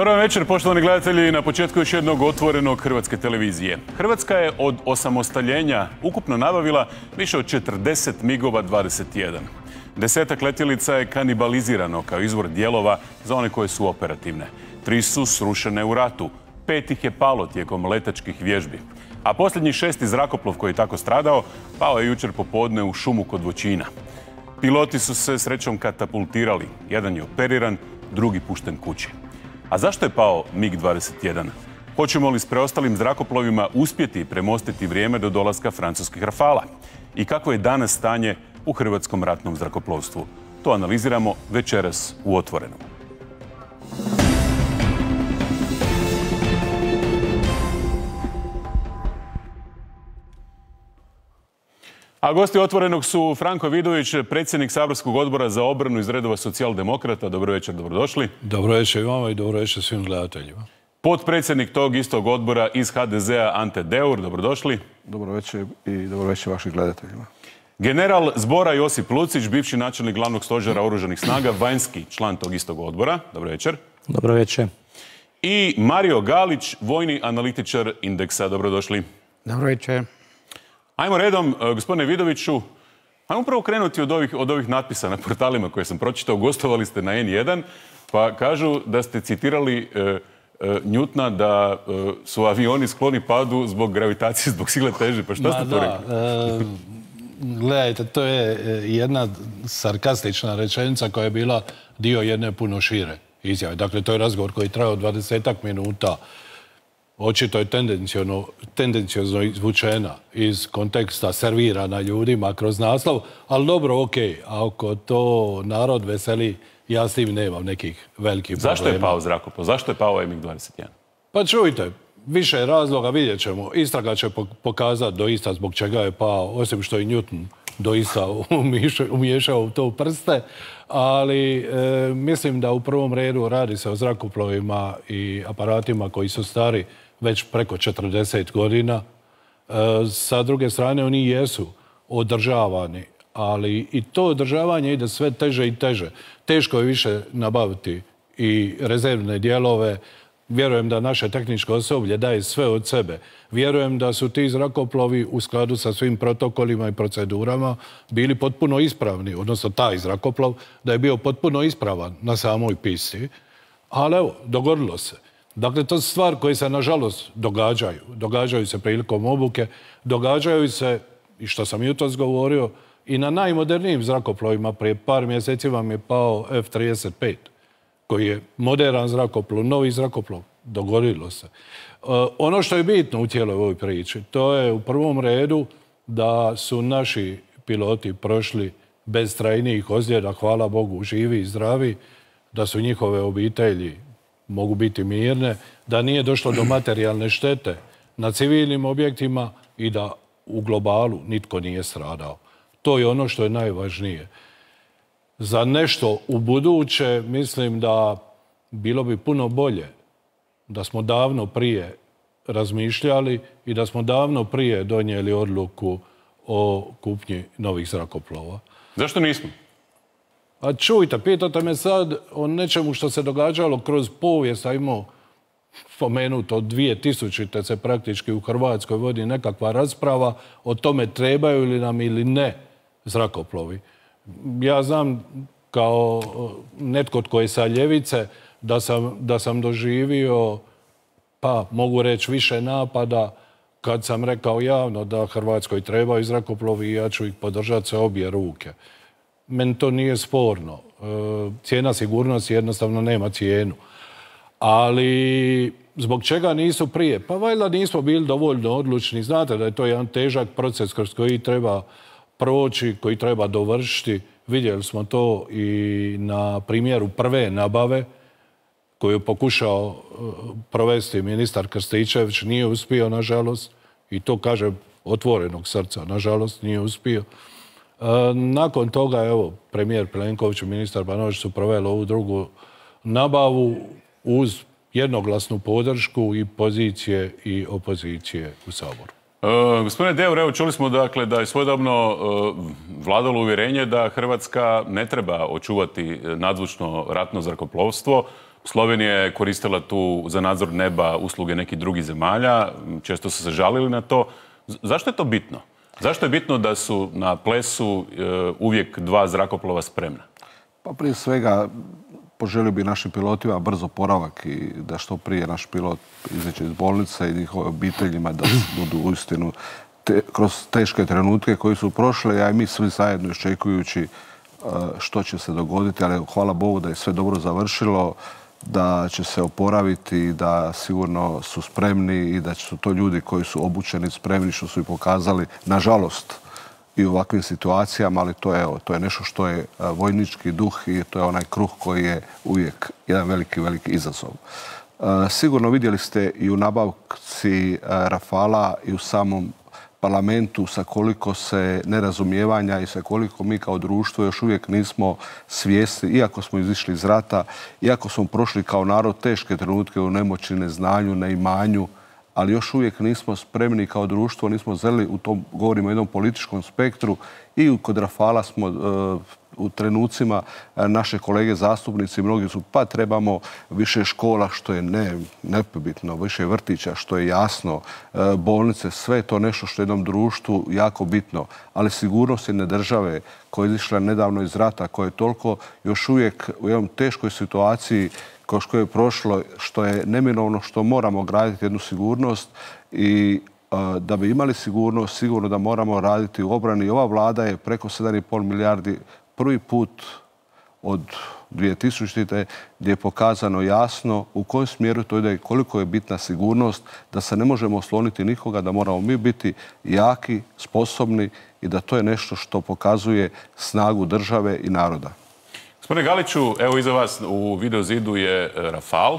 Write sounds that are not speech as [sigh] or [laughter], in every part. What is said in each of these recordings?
Dobar večer, poštovani gledatelji. Na početku još jednog otvorenog Hrvatske televizije. Hrvatska je od osamostaljenja ukupno nabavila više od 40 migova 21. Desetak letjelica je kanibalizirano kao izvor dijelova za one koje su operativne. Tri su srušene u ratu. Pet ih je palo tijekom letačkih vježbi. A posljednji šesti zrakoplov koji je tako stradao pao je jučer popodne u šumu kod Voćina. Piloti su se srećom katapultirali. Jedan je operiran, drugi pušten kući. A zašto je pao MiG-21? Hoćemo li s preostalim zrakoplovima uspjeti premostiti vrijeme do dolaska francuskih rafala? I kako je danas stanje u hrvatskom ratnom zrakoplovstvu? To analiziramo večeras u Otvorenom. A gosti Otvorenog su Franko Vidović, predsjednik Saborskog odbora za obranu iz redova socijaldemokrata. Dobro večer, dobrodošli. Dobro večer vama i dobro večer svim gledateljima. Potpredsjednik tog istog odbora iz HDZ-a Ante Deur, dobrodošli. Dobro večer i dobro večer vašim gledateljima. General Zbora Josip Lucić, bivši načelnik glavnog stožera Oružanih snaga, vanjski član tog istog odbora. Dobro večer. Dobro večer. I Mario Galić, vojni analitičar Indeksa. Dobrodošli. Dobro večer. Ajmo redom, e, gospodine Vidoviću, ajmo prvo krenuti od ovih, od ovih natpisa na portalima koje sam pročitao. Gostovali ste na N1, pa kažu da ste citirali e, e, Njutna da su avioni skloni padu zbog gravitacije, zbog sile teže. Pa što ste to rekli? gledajte, to je jedna sarkastična rečenica koja je bila dio jedne puno šire izjave. Dakle, to je razgovor koji je trajao 20 minuta očito je tendencijozno izvučena iz konteksta servirana ljudima kroz naslov, ali dobro, ok, ako to narod veseli, ja s tim nemam nekih velikih problema. Zašto je pao zrakoplov? Zašto je pao MiG-21? Pa čujte, više razloga vidjet ćemo. Istraga će pokazati doista zbog čega je pao, osim što je Newton doista [laughs] umiješao u to prste, ali e, mislim da u prvom redu radi se o zrakoplovima i aparatima koji su stari već preko 40 godina. E, sa druge strane, oni jesu održavani, ali i to održavanje ide sve teže i teže. Teško je više nabaviti i rezervne dijelove. Vjerujem da naše tehničko osoblje daje sve od sebe. Vjerujem da su ti zrakoplovi u skladu sa svim protokolima i procedurama bili potpuno ispravni, odnosno taj zrakoplov, da je bio potpuno ispravan na samoj pisti. Ali evo, dogodilo se. Dakle, to su stvari koje se nažalost događaju. Događaju se prilikom obuke, događaju se, i što sam jutros govorio, i na najmodernijim zrakoplovima. Prije par mjeseci vam je pao F-35, koji je modern zrakoplov, novi zrakoplov. Dogodilo se. E, ono što je bitno u cijeloj ovoj priči, to je u prvom redu da su naši piloti prošli bez trajnijih ozljeda, hvala Bogu, živi i zdravi, da su njihove obitelji mogu biti mirne, da nije došlo do materijalne štete na civilnim objektima i da u globalu nitko nije stradao. To je ono što je najvažnije. Za nešto u buduće mislim da bilo bi puno bolje da smo davno prije razmišljali i da smo davno prije donijeli odluku o kupnji novih zrakoplova. Zašto nismo? A čujte, pitate me sad o nečemu što se događalo kroz povijest, a imao spomenuto od 2000. se praktički u Hrvatskoj vodi nekakva rasprava o tome trebaju li nam ili ne zrakoplovi. Ja znam kao netko tko je sa ljevice da sam, da sam doživio, pa mogu reći više napada kad sam rekao javno da Hrvatskoj trebaju zrakoplovi i ja ću ih podržati sa obje ruke meni to nije sporno. E, cijena sigurnosti jednostavno nema cijenu. Ali zbog čega nisu prije? Pa valjda nismo bili dovoljno odlučni. Znate da je to jedan težak proces kroz koji treba proći, koji treba dovršiti. Vidjeli smo to i na primjeru prve nabave koju je pokušao e, provesti ministar Krstičević. Nije uspio, nažalost. I to kaže otvorenog srca. Nažalost, nije uspio. Nakon toga, evo, premijer Plenković i ministar Banović su proveli ovu drugu nabavu uz jednoglasnu podršku i pozicije i opozicije u Saboru. E, gospodine Deur, evo čuli smo dakle da je svojodavno e, vladalo uvjerenje da Hrvatska ne treba očuvati nadzvučno ratno zrakoplovstvo. Slovenija je koristila tu za nadzor neba usluge nekih drugih zemalja, često su se žalili na to. Zašto je to bitno? Zašto je bitno da su na plesu e, uvijek dva zrakoplova spremna? Pa prije svega poželio bi našim pilotima brzo poravak i da što prije naš pilot izađe iz bolnice i njihove obiteljima da budu uistinu kroz teške trenutke koji su prošle, a i mi svi zajedno iščekujući što će se dogoditi, ali hvala Bogu da je sve dobro završilo, da će se oporaviti, da sigurno su spremni i da su to ljudi koji su obučeni, spremni, što su i pokazali, nažalost, i u ovakvim situacijama, ali to je, to je nešto što je vojnički duh i to je onaj kruh koji je uvijek jedan veliki, veliki izazov. Sigurno vidjeli ste i u nabavci Rafala i u samom parlamentu sa koliko se nerazumijevanja i sa koliko mi kao društvo još uvijek nismo svjesni, iako smo izišli iz rata, iako smo prošli kao narod teške trenutke u nemoći, neznanju, neimanju, ali još uvijek nismo spremni kao društvo, nismo zeli, u tom govorimo o jednom političkom spektru i kod Rafala smo e, u trenucima e, naše kolege zastupnici, mnogi su pa trebamo više škola što je ne, nepobitno, više vrtića što je jasno, e, bolnice, sve je to nešto što je jednom društvu jako bitno, ali sigurnost jedne države koja je izišla nedavno iz rata, koja je toliko još uvijek u jednom teškoj situaciji kroz koje je prošlo, što je neminovno što moramo graditi jednu sigurnost i da bi imali sigurnost, sigurno da moramo raditi u obrani. Ova vlada je preko 7,5 milijardi prvi put od 2000. gdje je pokazano jasno u kojem smjeru to ide i koliko je bitna sigurnost, da se ne možemo osloniti nikoga, da moramo mi biti jaki, sposobni i da to je nešto što pokazuje snagu države i naroda. Gospodine Galiću, evo iza vas u videozidu je e, Rafal.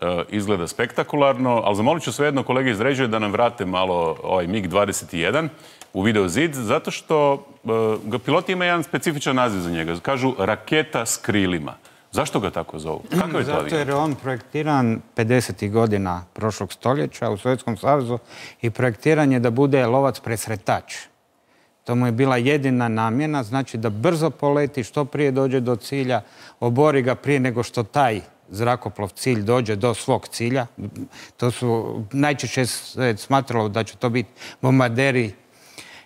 E, izgleda spektakularno, ali zamolit ću svejedno kolege iz režije da nam vrate malo ovaj MiG-21 u videozid, zato što e, ga pilot ima jedan specifičan naziv za njega. Kažu raketa s krilima. Zašto ga tako zovu? Kako je to Zato jer je on projektiran 50. godina prošlog stoljeća u Sovjetskom savezu i projektiran je da bude lovac presretač. To mu je bila jedina namjena, znači da brzo poleti, što prije dođe do cilja, obori ga prije nego što taj zrakoplov cilj dođe do svog cilja. To su najčešće smatralo da će to biti bombarderi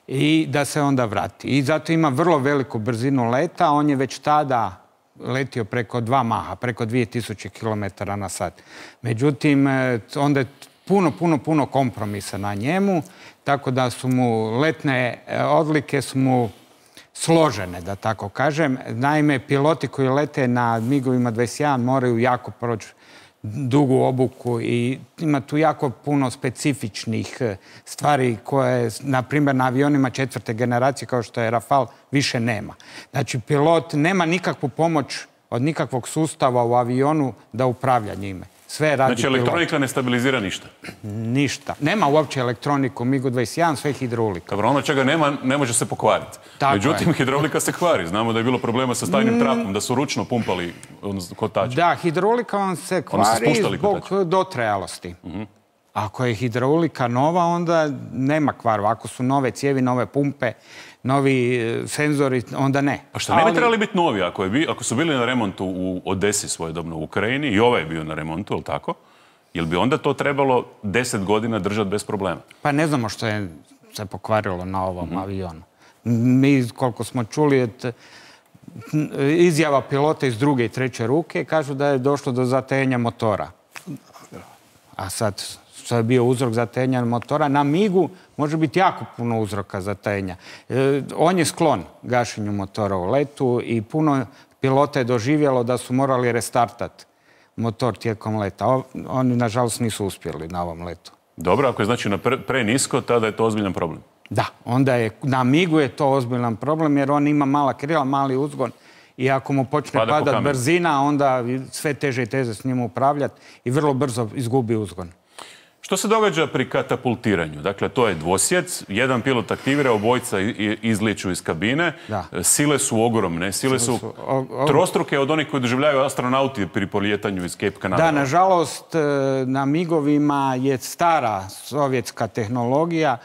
i da se onda vrati. I zato ima vrlo veliku brzinu leta. On je već tada letio preko dva maha, preko 2000 km na sat. Međutim, e, onda je puno, puno, puno kompromisa na njemu, tako da su mu letne e, odlike su mu složene, da tako kažem. Naime, piloti koji lete na MIG-ovima 21 moraju jako proći dugu obuku i ima tu jako puno specifičnih e, stvari koje, na primjer, na avionima četvrte generacije kao što je Rafal, više nema. Znači, pilot nema nikakvu pomoć od nikakvog sustava u avionu da upravlja njime. Sve radi Znači, elektronika ne stabilizira ništa? Ništa. Nema uopće elektroniku MiG-21, sve hidraulika. Dobro, ono čega nema, ne može se pokvariti. Međutim, hidraulika se kvari. Znamo da je bilo problema sa stajnim mm. trapom, da su ručno pumpali kotače. Da, hidraulika on se kvari zbog dotrajalosti. Mhm. Ako je hidraulika nova, onda nema kvaru. Ako su nove cijevi, nove pumpe, novi e, senzori, onda ne. A što ne bi trebali biti novi? Ako, je, ako su bili na remontu u Odesi svojedobno u Ukrajini i ovaj je bio na remontu, je li tako? Jel bi onda to trebalo deset godina držati bez problema? Pa ne znamo što je se pokvarilo na ovom mhm. avionu. Mi, koliko smo čuli, izjava pilota iz druge i treće ruke kažu da je došlo do zatenja motora. A sad što je bio uzrok zatenja motora. Na Migu može biti jako puno uzroka zatenja. E, on je sklon gašenju motora u letu i puno pilota je doživjelo da su morali restartati motor tijekom leta. Oni, nažalost, nisu uspjeli na ovom letu. Dobro, ako je znači na pre, nisko, tada je to ozbiljan problem. Da, onda je, na Migu je to ozbiljan problem jer on ima mala krila, mali uzgon i ako mu počne Pada padat brzina, onda sve teže i teže s njim upravljati i vrlo brzo izgubi uzgon. Što se događa pri katapultiranju? Dakle, to je dvosjec, jedan pilot aktivira, obojca izliču iz kabine, sile su ogromne, sile su trostruke od onih koji doživljaju astronauti pri polijetanju iz Cape Canaveral. Da, nažalost, e, na migovima je stara sovjetska tehnologija,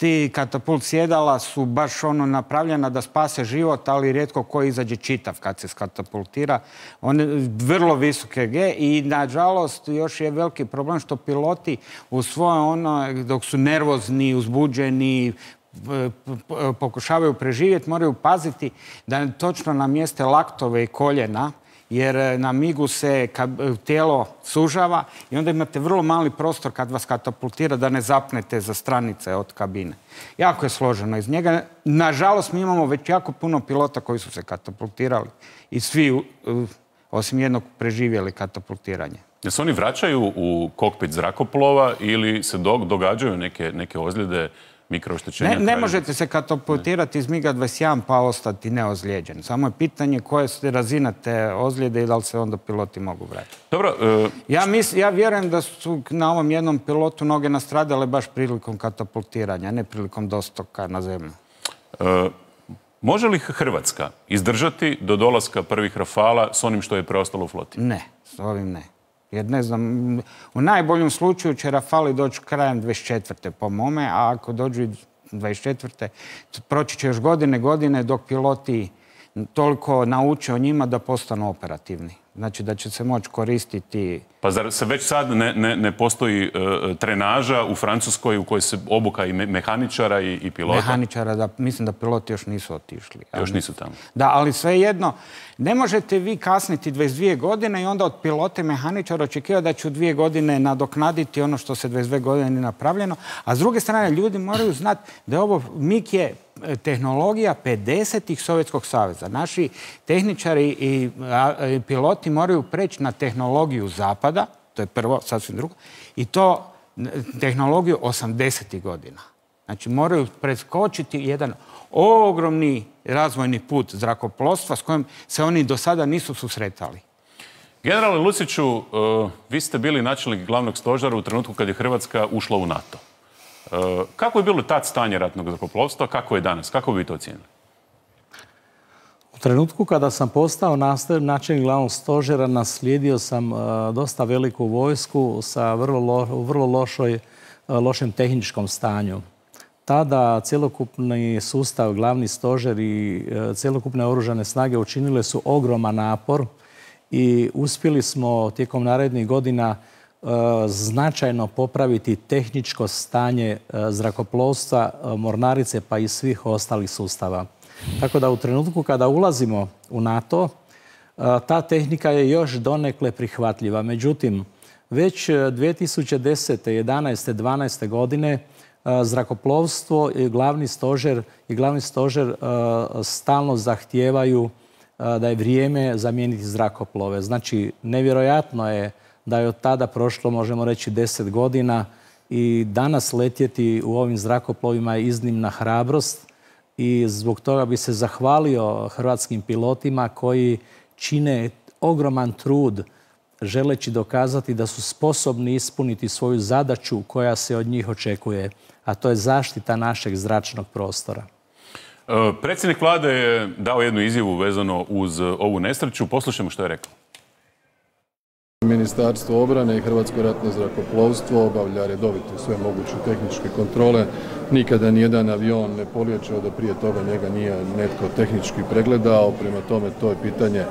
ti katapult sjedala su baš ono napravljena da spase život, ali rijetko ko izađe čitav kad se skatapultira. One vrlo visoke G i nažalost još je veliki problem što piloti u svoje ono, dok su nervozni, uzbuđeni, pokušavaju preživjeti, moraju paziti da točno namjeste laktove i koljena jer e, na migu se e, tijelo sužava i onda imate vrlo mali prostor kad vas katapultira da ne zapnete za stranice od kabine. Jako je složeno iz njega. Nažalost, mi imamo već jako puno pilota koji su se katapultirali i svi, osim jednog, preživjeli katapultiranje. Jel se oni vraćaju u kokpit zrakoplova ili se događaju neke, neke ozljede ne, ne možete se katapultirati iz MiGa-21 pa ostati neozlijeđen. Samo je pitanje koje su razina te ozljede i da li se onda piloti mogu vratiti. Dobro. E, ja, ja vjerujem da su na ovom jednom pilotu noge nastradale baš prilikom katapultiranja, ne prilikom dostoka na zemlju. E, može li Hrvatska izdržati do dolaska prvih Rafala s onim što je preostalo u floti? Ne, s ovim ne. Jer ne znam, u najboljem slučaju će Rafali doći krajem 24. po mome, a ako dođu 24. proći će još godine, godine dok piloti toliko nauče o njima da postanu operativni. Znači da će se moći koristiti... Pa zar se već sad ne, postoji e, trenaža u Francuskoj u kojoj se obuka i mehaničara i, pilota? Mehaničara, da, mislim da piloti još nisu otišli. Još nisu tamo. Da, ali svejedno, ne možete vi kasniti 22 godine i onda od pilota i mehaničara očekivati da ću dvije godine nadoknaditi ono što se 22 godine napravljeno. A s druge strane, ljudi moraju znati da je ovo, MIG je tehnologija 50-ih Sovjetskog saveza. Naši tehničari i piloti moraju preći na tehnologiju zapada, to je prvo, sasvim drugo, i to tehnologiju 80. godina. Znači moraju preskočiti jedan ogromni razvojni put zrakoplovstva s kojim se oni do sada nisu susretali. Generale Luciću, e, vi ste bili načelnik glavnog stožara u trenutku kad je Hrvatska ušla u NATO. E, kako je bilo tad stanje ratnog zrakoplovstva, kako je danas? Kako bi to ocijenili? U trenutku kada sam postao načelnik glavnog stožera, naslijedio sam e, dosta veliku vojsku sa vrlo, lošoj, e, lošem tehničkom stanju. Tada cjelokupni sustav, glavni stožer i cjelokupne oružane snage učinile su ogroman napor i uspjeli smo tijekom narednih godina značajno popraviti tehničko stanje e, zrakoplovstva, e, mornarice pa i svih ostalih sustava. Tako da u trenutku kada ulazimo u NATO, e, ta tehnika je još donekle prihvatljiva. Međutim, već 2010. 11. 12. godine zrakoplovstvo i glavni stožer i glavni stožer stalno zahtijevaju da je vrijeme zamijeniti zrakoplove. Znači, nevjerojatno je da je od tada prošlo, možemo reći, deset godina i danas letjeti u ovim zrakoplovima je iznimna hrabrost i zbog toga bi se zahvalio hrvatskim pilotima koji čine ogroman trud želeći dokazati da su sposobni ispuniti svoju zadaću koja se od njih očekuje, a to je zaštita našeg zračnog prostora. E, predsjednik vlade je dao jednu izjavu vezano uz ovu nesreću. Poslušajmo što je rekao. Ministarstvo obrane i Hrvatsko ratno zrakoplovstvo obavlja redovito sve moguće tehničke kontrole. Nikada nijedan avion ne poliječeo da prije toga njega nije netko tehnički pregledao. Prema tome to je pitanje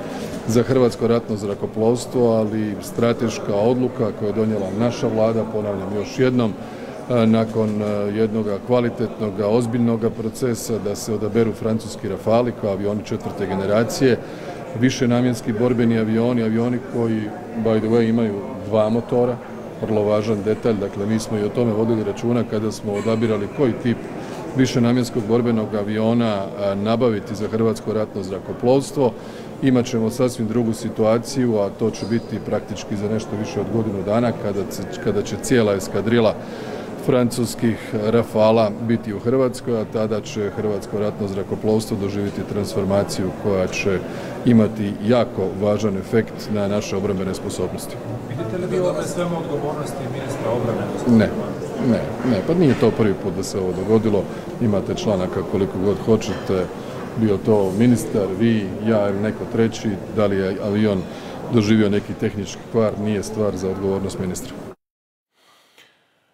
za Hrvatsko ratno zrakoplovstvo, ali strateška odluka koju je donijela naša vlada, ponavljam još jednom, nakon jednog kvalitetnog, ozbiljnog procesa da se odaberu francuski Rafali kao avioni četvrte generacije više namjenski borbeni avioni, avioni koji, by the way, imaju dva motora, vrlo važan detalj, dakle mi smo i o tome vodili računa kada smo odabirali koji tip višenamjenskog borbenog aviona nabaviti za Hrvatsko ratno zrakoplovstvo. Imat ćemo sasvim drugu situaciju, a to će biti praktički za nešto više od godinu dana kada, kada će cijela eskadrila francuskih Rafala biti u Hrvatskoj, a tada će Hrvatsko ratno zrakoplovstvo doživjeti transformaciju koja će imati jako važan efekt na naše obrambene sposobnosti. Vidite li vi ove svemu odgovornosti ministra obrane? Ne, ne, ne, pa nije to prvi put da se ovo dogodilo. Imate članaka koliko god hoćete, bio to ministar, vi, ja ili neko treći, da li je avion doživio neki tehnički kvar, nije stvar za odgovornost ministra.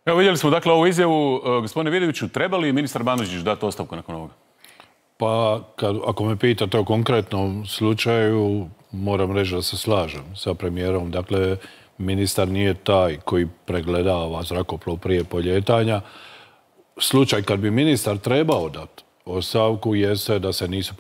Evo vidjeli smo dakle ovu izjavu. E, gospodine Vidoviću, treba li ministar Banožić dati ostavku nakon ovoga? Pa, kad, ako me pitate o konkretnom slučaju, moram reći da se slažem sa premijerom. Dakle, ministar nije taj koji pregledava zrakoplov prije poljetanja. Slučaj kad bi ministar trebao dati ostavku jeste da se nisu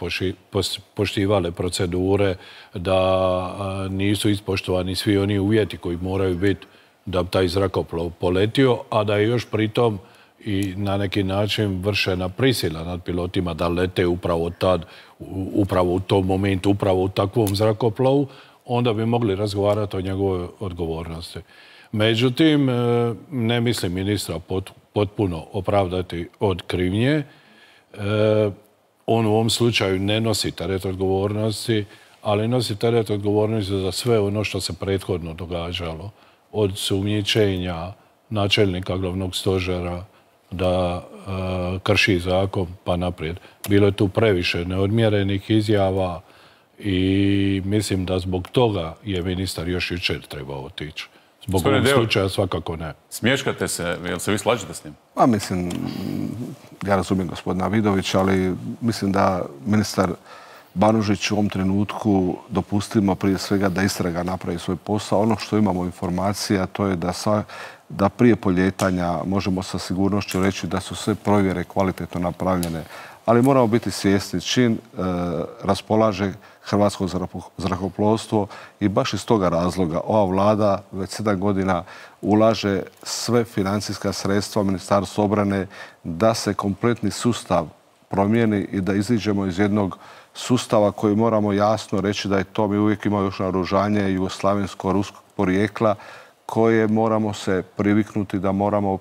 poštivale procedure, da nisu ispoštovani svi oni uvjeti koji moraju biti da bi taj zrakoplov poletio, a da je još pritom i na neki način vršena prisila nad pilotima da lete upravo tad, upravo u tom momentu, upravo u takvom zrakoplovu, onda bi mogli razgovarati o njegovoj odgovornosti. Međutim, e, ne mislim ministra potpuno opravdati od krivnje. E, on u ovom slučaju ne nosi teret odgovornosti, ali nosi teret odgovornosti za sve ono što se prethodno događalo. Od sumnjičenja načelnika glavnog stožera da e, krši zakon pa naprijed. Bilo je tu previše neodmjerenih izjava i mislim da zbog toga je ministar još jučer trebao otići. Zbog ovog slučaja svakako ne. Smješkate se, jel se vi slažete s njim? Pa mislim, ja razumijem gospodina Vidovića, ali mislim da ministar Banužić u ovom trenutku dopustimo prije svega da istraga napravi svoj posao. Ono što imamo informacija to je da, da prije poljetanja možemo sa sigurnošću reći da su sve provjere kvalitetno napravljene. Ali moramo biti svjesni čin e, raspolaže hrvatsko zrakoplovstvo i baš iz toga razloga ova vlada već sedam godina ulaže sve financijska sredstva Ministarstva obrane da se kompletni sustav promijeni i da iziđemo iz jednog sustava koji moramo jasno reći da je to, mi uvijek imamo još naoružanje jugoslavensko-ruskog porijekla koje moramo se priviknuti da moramo e,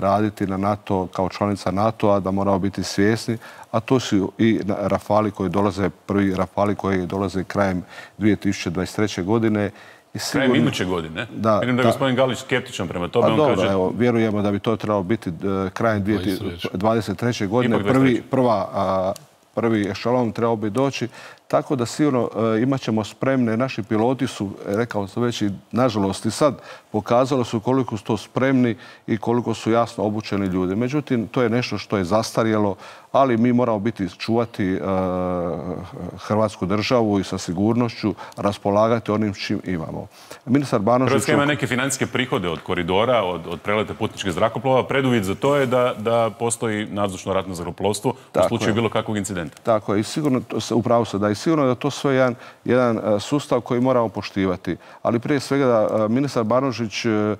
raditi na NATO kao članica NATO-a, da moramo biti svjesni, a to su i Rafali koji dolaze, prvi Rafali koji dolaze krajem 2023. godine. I sigurno, krajem iduće godine? Da. Vidim da je gospodin Galić skeptičan prema tome. A dobro, evo, vjerujemo da bi to trebalo biti e, krajem 2023. godine. Prvi, prva prvi ešalon trebao bi doći. Tako da sigurno e, imat ćemo spremne, naši piloti su, rekao sam već i nažalost i sad, pokazalo su koliko su to spremni i koliko su jasno obučeni ljudi. Međutim, to je nešto što je zastarjelo, ali mi moramo biti čuvati e, Hrvatsku državu i sa sigurnošću raspolagati onim čim imamo. Ministar Banožić... Hrvatska ima neke financijske prihode od koridora, od, od preleta putničkih zrakoplova. Preduvjet za to je da, da postoji nadzvučno ratno zrakoplovstvo u slučaju bilo kakvog incidenta. Tako je. I sigurno, upravo se da sigurno da to sve jedan, jedan e, sustav koji moramo poštivati. Ali prije svega da e, ministar Banožić e,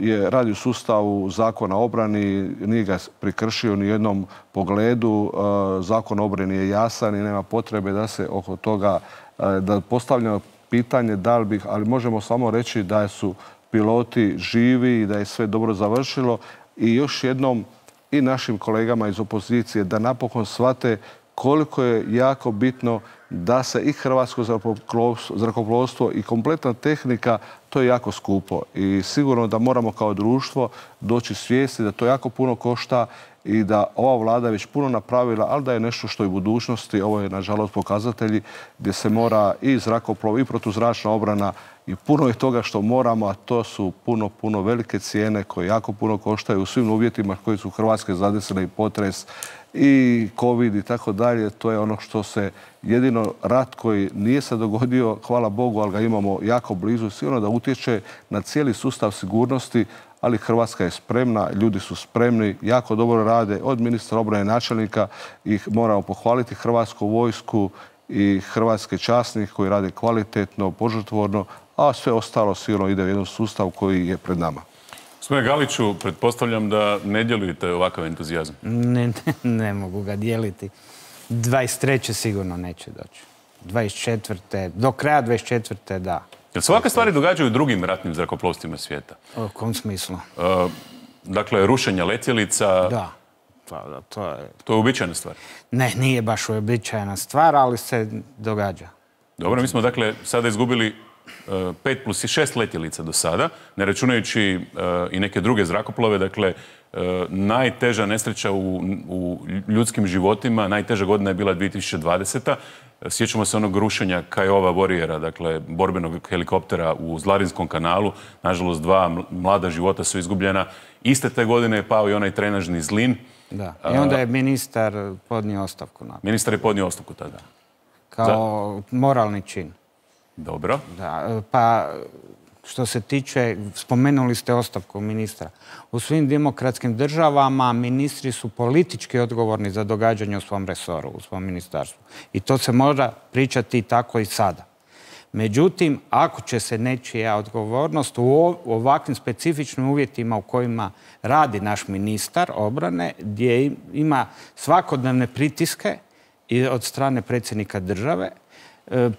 je radi u sustavu zakona o obrani, nije ga prikršio ni jednom pogledu. Zakon obrani je jasan i nema potrebe da se oko toga, da postavljamo pitanje da li bih, ali možemo samo reći da su piloti živi i da je sve dobro završilo i još jednom i našim kolegama iz opozicije da napokon shvate koliko je jako bitno da se i hrvatsko zrakoplovstvo i kompletna tehnika, to je jako skupo. I sigurno da moramo kao društvo doći svijesti da to jako puno košta i da ova vlada je već puno napravila, ali da je nešto što je u budućnosti, ovo je nažalost pokazatelji, gdje se mora i zrakoplov i protuzračna obrana i puno je toga što moramo, a to su puno, puno velike cijene koje jako puno koštaju u svim uvjetima koji su Hrvatske zadesile i potres i covid i tako dalje. To je ono što se jedino rat koji nije se dogodio, hvala Bogu, ali ga imamo jako blizu, sigurno da utječe na cijeli sustav sigurnosti, ali Hrvatska je spremna, ljudi su spremni, jako dobro rade od ministra obrane načelnika i moramo pohvaliti Hrvatsku vojsku i hrvatske časnike koji rade kvalitetno, požrtvorno, a sve ostalo sigurno ide u jedan sustav koji je pred nama. Gospodine Galiću, pretpostavljam da ne dijelite ovakav entuzijazam. Ne, ne, mogu ga dijeliti. 23. sigurno neće doći. 24. do kraja 24. da. Jel se ovakve stvari događaju u drugim ratnim zrakoplovstvima svijeta? U kom smislu? E, dakle, rušenja letjelica... Da. Pa, to je... To je uobičajena stvar? Ne, nije baš uobičajena stvar, ali se događa. Dobro, mi smo dakle sada izgubili e, pet plus i šest letjelica do sada, ne računajući e, i neke druge zrakoplove, dakle e, najteža nesreća u, u ljudskim životima, najteža godina je bila 2020. Sjećamo se onog rušenja Kajova Warriora, dakle borbenog helikoptera u Zlarinskom kanalu. Nažalost, dva mlada života su izgubljena. Iste te godine je pao i onaj trenažni zlin. Da. I onda je ministar podnio ostavku Ministar je podnio ostavku tada. kao moralni čin. Dobro. Da, pa što se tiče, spomenuli ste ostavku ministra. U svim demokratskim državama ministri su politički odgovorni za događanje u svom resoru, u svom ministarstvu. I to se mora pričati tako i sada. Međutim, ako će se nečija odgovornost u ov- u ovakvim specifičnim uvjetima u kojima radi naš ministar obrane, gdje im- ima svakodnevne pritiske i od strane predsjednika države, e,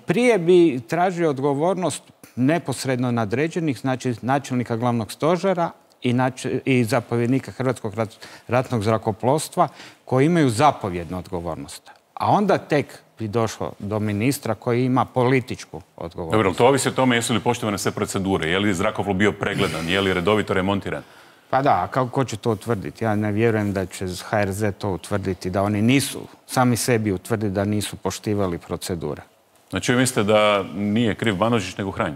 prije bi tražio odgovornost neposredno nadređenih, znači načelnika glavnog stožera i, zapovjednika Hrvatskog rat- ratnog zrakoplovstva koji imaju zapovjednu odgovornost. A onda tek bi došlo do ministra koji ima političku odgovornost. Dobro, to ovisi o tome jesu li poštovane sve procedure, je li zrakoplov bio pregledan, je li redovito remontiran. Pa da, a kako ko će to utvrditi? Ja ne vjerujem da će HRZ to utvrditi, da oni nisu, sami sebi utvrditi da nisu poštivali procedure. Znači, vi mislite da nije kriv Banožić, nego Hranj?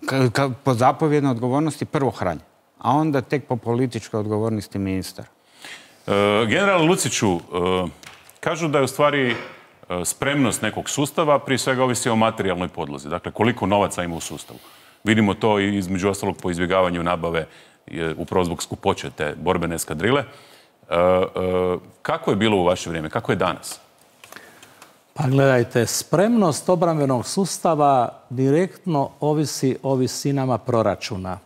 Ka- ka- po zapovjednoj odgovornosti prvo hranj, a onda tek po političkoj odgovornosti ministar. E, general Luciću, e, kažu da je u stvari e, spremnost nekog sustava prije svega ovisi o materijalnoj podlozi. Dakle, koliko novaca ima u sustavu. Vidimo to i između ostalog po izbjegavanju nabave upravo zbog skupoće te borbene eskadrile. E, kako je bilo u vaše vrijeme? Kako je danas? Pa gledajte, spremnost obrambenog sustava direktno ovisi o visinama proračuna.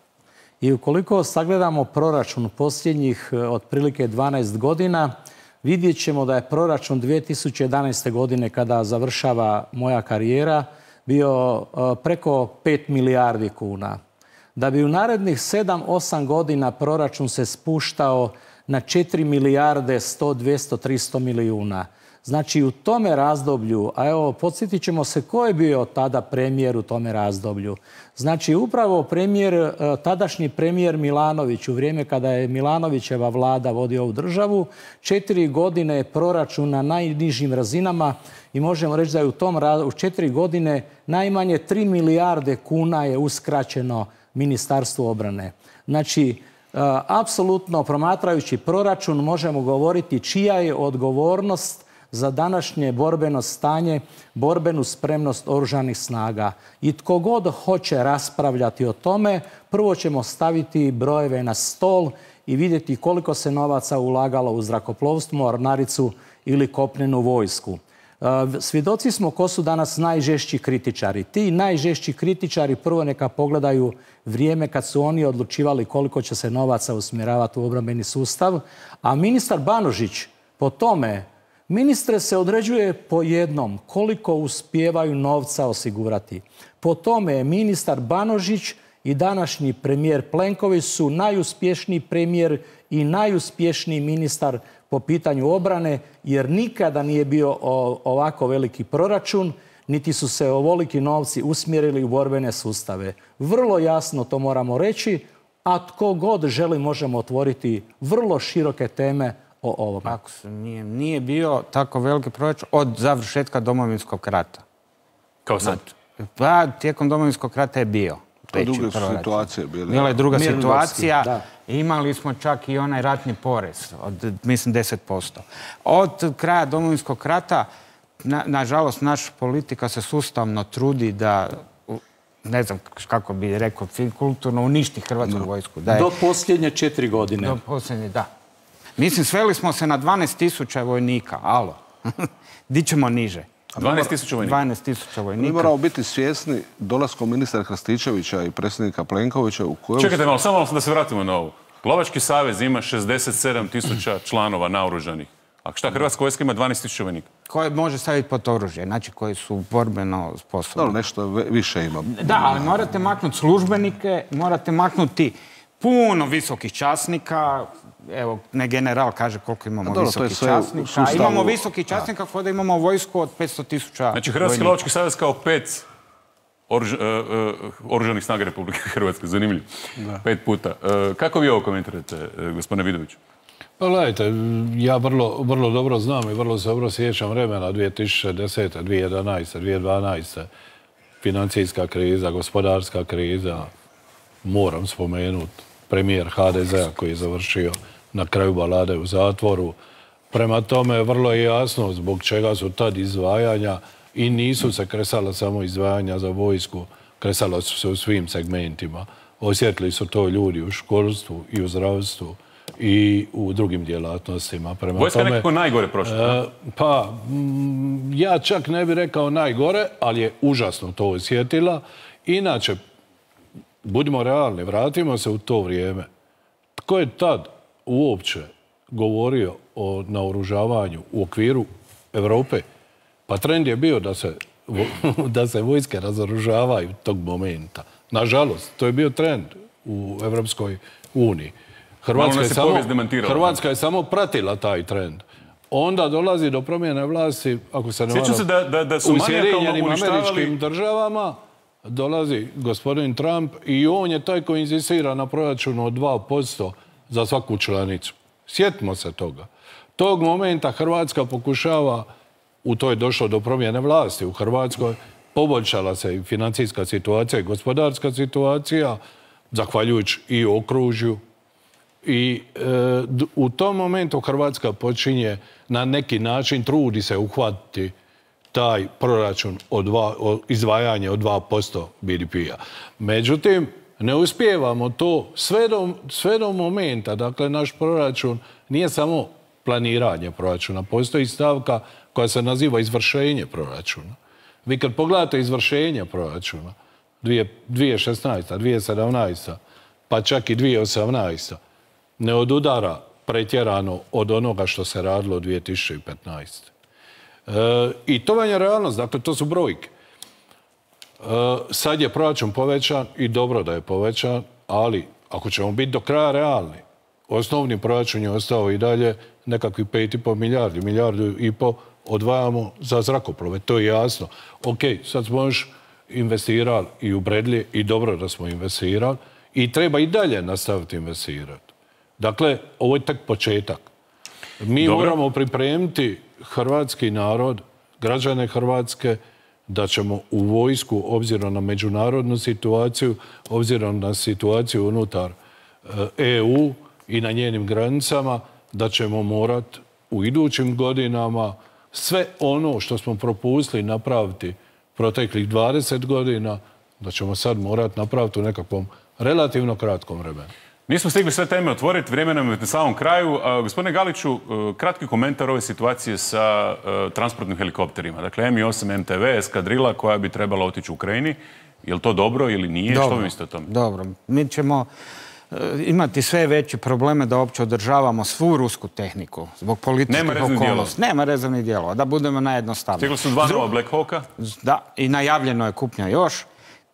I ukoliko sagledamo proračun posljednjih e, otprilike 12 godina, vidjet ćemo da je proračun 2011. godine kada završava moja karijera bio e, preko 5 milijardi kuna. Da bi u narednih 7-8 godina proračun se spuštao na 4 milijarde 100, 200, 300 milijuna. Znači u tome razdoblju, a evo podsjetit ćemo se ko je bio tada premijer u tome razdoblju. Znači upravo premijer, e, tadašnji premijer Milanović u vrijeme kada je Milanovićeva vlada vodio ovu državu, četiri godine proračun na najnižim razinama i možemo reći da je u tom u četiri godine najmanje 3 milijarde kuna je uskraćeno Ministarstvu obrane. Znači, e, apsolutno promatrajući proračun možemo govoriti čija je odgovornost za današnje borbeno stanje, borbenu spremnost oružanih snaga. I tko god hoće raspravljati o tome, prvo ćemo staviti brojeve na stol i vidjeti koliko se novaca ulagalo u zrakoplovstvo, mornaricu ili kopnenu vojsku. E, Svjedoci smo ko su danas najžešći kritičari. Ti najžešći kritičari prvo neka pogledaju vrijeme kad su oni odlučivali koliko će se novaca usmjeravati u obrambeni sustav, a ministar Banožić po tome Ministre se određuje po jednom koliko uspijevaju novca osigurati. Po tome je ministar Banožić i današnji premijer Plenković su najuspješniji premijer i najuspješniji ministar po pitanju obrane, jer nikada nije bio ovako veliki proračun, niti su se ovoliki novci usmjerili u borbene sustave. Vrlo jasno to moramo reći, a tko god želi možemo otvoriti vrlo široke teme o ovome. Ako se nije, nije bio tako veliki proračun od završetka domovinskog rata. Kao sad? Pa tijekom domovinskog rata je bio. To druge su proračun. situacije bile. Bila je druga Mirnodopski, situacija. da. Imali smo čak i onaj ratni porez od, mislim, 10%. Od kraja domovinskog rata, na- nažalost, naša politika se sustavno trudi da ne znam kako bi rekao, kulturno uništi Hrvatsku vojsku. Da je, Do posljednje četiri godine. do posljednje, da. Mislim, sveli smo se na 12 tisuća vojnika. Alo. [laughs] Di ćemo niže? 12.000 vojnika. 12 tisuća Mi vojnika. moramo biti svjesni dolaskom ministra Krstičevića i predsjednika Plenkovića u kojem Čekajte malo, samo da se vratimo na ovo. Lovački savez ima 67 tisuća članova naoružanih. A šta, Hrvatska vojska ima 12 tisuća vojnika? koje može staviti pod oružje, znači koji su borbeno sposobni. Dobro, nešto više ima. Da, ali morate maknuti službenike, morate maknuti puno visokih časnika, evo, ne general kaže koliko imamo A dobro, visokih u časnika. sustavu- Imamo visokih časnika kao da imamo vojsku od 500 tisuća Znači, Hrvatski lovački savez kao pet e, e, oružanih snaga Republike Hrvatske. Zanimljivo. Pet puta. E, kako vi ovo komentirate, gospodine Vidoviću? Pa gledajte, ja vrlo, vrlo dobro znam i vrlo se dobro sjećam vremena 2010. 2011. 2012. Financijska kriza, gospodarska kriza, moram spomenuti premijer HDZ-a koji je završio na kraju balade u zatvoru. Prema tome, vrlo je jasno zbog čega su tad izdvajanja i nisu se kresala samo izdvajanja za vojsku, kresala su se u svim segmentima. Osjetili su to ljudi u školstvu i u zdravstvu i u drugim djelatnostima. Prema Vojska je tome, nekako najgore prošla. E, pa, mm, ja čak ne bih rekao najgore, ali je užasno to osjetila. Inače, budimo realni, vratimo se u to vrijeme. Tko je tad uopće govorio o naoružavanju u okviru Europe? Pa trend je bio da se, [laughs] da se vojske razoružavaju tog momenta. Nažalost, to je bio trend u Europskoj uniji. Hrvatska je, samo. Hrvatska je samo pratila taj trend. Onda dolazi do promjene vlasti, ako se ne varam, se da, da, da su u Sjedinjenim uništavali... američkim državama dolazi gospodin Trump i on je taj koji inzistira na proračunu od 2% za svaku članicu. Sjetimo se toga. Tog momenta Hrvatska pokušava, u to je došlo do promjene vlasti u Hrvatskoj, poboljšala se i financijska situacija i gospodarska situacija, zahvaljujući i okružju, i e, u tom momentu Hrvatska počinje na neki način trudi se uhvatiti taj proračun od dva, izdvajanje od 2% BDP-a. Međutim, ne uspijevamo to sve do, sve do momenta. Dakle, naš proračun nije samo planiranje proračuna. Postoji stavka koja se naziva izvršenje proračuna. Vi kad pogledate izvršenje proračuna, dvije- 2016. 2017. pa čak i 2018. ne odudara pretjerano od onoga što se radilo 2015. E, I to vam je realnost, dakle to su brojke. E, sad je proračun povećan i dobro da je povećan, ali ako ćemo biti do kraja realni, osnovni proračun je ostao i dalje nekakvih 5,5 milijardi, milijardu i po odvajamo za zrakoplove, to je jasno. Ok, sad smo još investirali i u Bradley i dobro da smo investirali i treba i dalje nastaviti investirati. Dakle, ovo je tek početak. Mi moramo pripremiti hrvatski narod, građane Hrvatske, da ćemo u vojsku, obzirom na međunarodnu situaciju, obzirom na situaciju unutar e, EU i na njenim granicama, da ćemo morat u idućim godinama sve ono što smo propustili napraviti proteklih 20 godina, da ćemo sad morat napraviti u nekakvom relativno kratkom vremenu. Nismo stigli sve teme otvoriti, vrijeme nam je na samom kraju. A, gospodine Galiću, e, kratki komentar ove situacije sa e, transportnim helikopterima. Dakle, Mi-8 MTV, eskadrila koja bi trebala otići u Ukrajini. Je li to dobro ili nije? Što vi mislite o tome? Dobro, mi ćemo e, imati sve veće probleme da uopće održavamo svu rusku tehniku zbog političkih okolnosti. Nema rezervnih dijelova, da budemo najjednostavniji. Stigli su dva nova Black Hawka. Da, i najavljeno je kupnja još.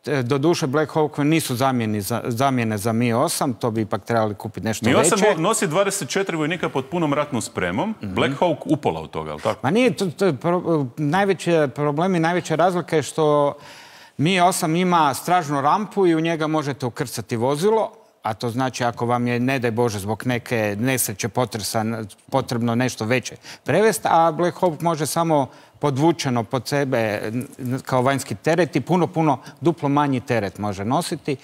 E, Doduše Black Hawk nisu zamjeni za, zamjene za Mi-8, to bi ipak trebali kupiti nešto Mi-8 veće. mo- nosi 24 vojnika pod punom ratnom spremom. Black Hawk upola od toga, je li tako? Ma nije, to, to je pro, najveće problem i najveća razlika je što Mi-8 ima stražnu rampu i u njega možete ukrcati vozilo, a to znači ako vam je, ne daj Bože, zbog neke nesreće potresa potrebno nešto veće prevesti, a Black Hawk može samo podvučeno pod sebe kao vanjski teret i puno, puno duplo manji teret može nositi.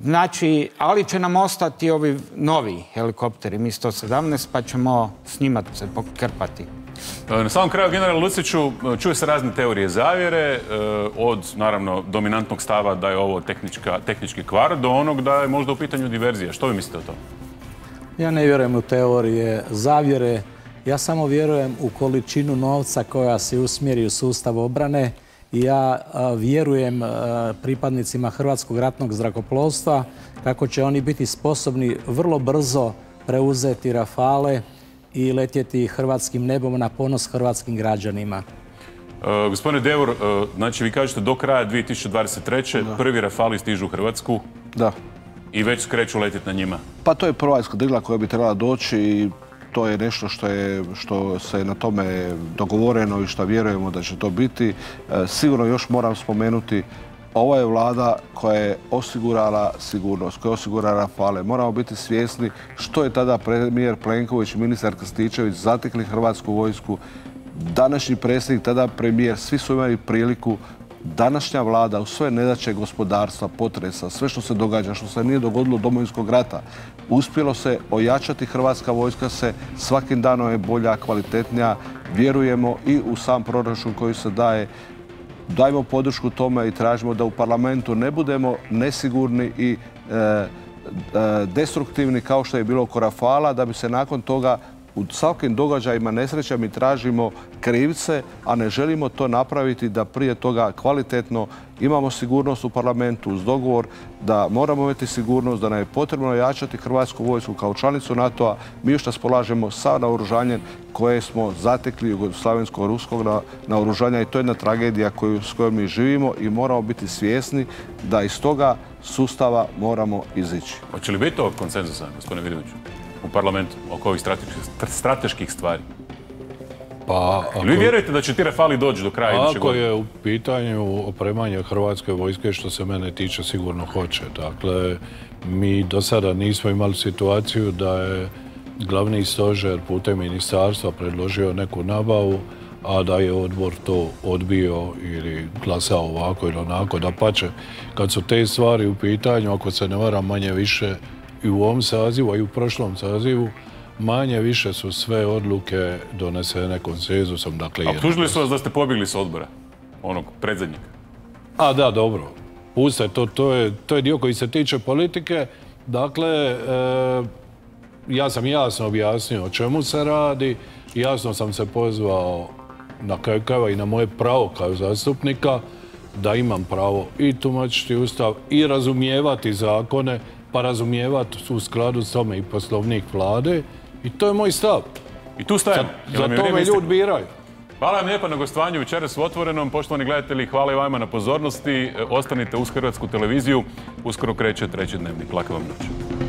Znači, ali će nam ostati ovi novi helikopteri Mi-117, pa ćemo s njima se pokrpati. E, Na samom kraju, general Luciću, e, čuje se razne teorije zavjere, e, od, naravno, dominantnog stava da je ovo tehnička, tehnički kvar, do onog da je možda u pitanju diverzija. Što vi mislite o tome? Ja ne vjerujem u teorije zavjere, ja samo vjerujem u količinu novca koja se usmjeri u sustav obrane i ja vjerujem pripadnicima Hrvatskog ratnog zrakoplovstva kako će oni biti sposobni vrlo brzo preuzeti Rafale i letjeti hrvatskim nebom na ponos hrvatskim građanima. E, gospodine Devor, e, znači vi kažete do kraja 2023. prvi Rafali stižu u Hrvatsku. Da. i već skreću letiti na njima? Pa to je prva eskadrila koja bi trebala doći i to je nešto što, je, što se na tome dogovoreno i što vjerujemo da će to biti. E, sigurno još moram spomenuti ova je vlada koja je osigurala sigurnost, koja je osigurala fale. Moramo biti svjesni što je tada premijer Plenković i ministar Krstičević zatekli Hrvatsku vojsku. Današnji predsjednik, tada premijer, svi su imali priliku današnja vlada u sve nedaće gospodarstva, potresa, sve što se događa, što se nije dogodilo u domovinskog rata, uspjelo se ojačati Hrvatska vojska se, svakim danom je bolja, kvalitetnija, vjerujemo i u sam proračun koji se daje, dajmo podršku tome i tražimo da u parlamentu ne budemo nesigurni i e, e, destruktivni kao što je bilo oko Rafala, da bi se nakon toga u svakim događajima nesreća mi tražimo krivce, a ne želimo to napraviti da prije toga kvalitetno imamo sigurnost u parlamentu uz dogovor da moramo imati sigurnost, da nam je potrebno jačati Hrvatsku vojsku kao članicu NATO-a. Mi još raspolažemo sa naoružanjem koje smo zatekli jugoslavensko-ruskog naoružanja i to je jedna tragedija s kojom mi živimo i moramo biti svjesni da iz toga sustava moramo izići. Hoće li biti to konsenzusa, gospodine Vidoviću? U parlamentu oko ovih strateških stvari? Pa, ako, vi vjerujete da će ti Rafali doći do kraja Ako je u pitanju opremanje Hrvatske vojske, što se mene tiče, sigurno hoće. Dakle, mi do sada nismo imali situaciju da je glavni stožer putem ministarstva predložio neku nabavu, a da je odbor to odbio ili glasao ovako ili onako, da pače. Kad su te stvari u pitanju, ako se ne varam manje više, i u ovom sazivu, a i u prošlom sazivu, manje više su sve odluke donesene konsenzusom. Dakle, Optužili su vas da ste pobjegli s odbora, onog predzadnjega. A da, dobro. Puste, to, to, je, to je dio koji se tiče politike. Dakle, e, ja sam jasno objasnio o čemu se radi. Jasno sam se pozvao na kraju i na moje pravo kao zastupnika da imam pravo i tumačiti ustav i razumijevati zakone pa razumijevati u skladu s tome i poslovnik vlade. I to je moj stav. I tu stajem. Za, to me ljudi biraju. Hvala vam lijepa na gostovanju večeras u Otvorenom. Poštovani gledatelji, hvala i vama na pozornosti. E, ostanite uz Hrvatsku televiziju. Uskoro kreće treći dnevnik. Laka vam noć.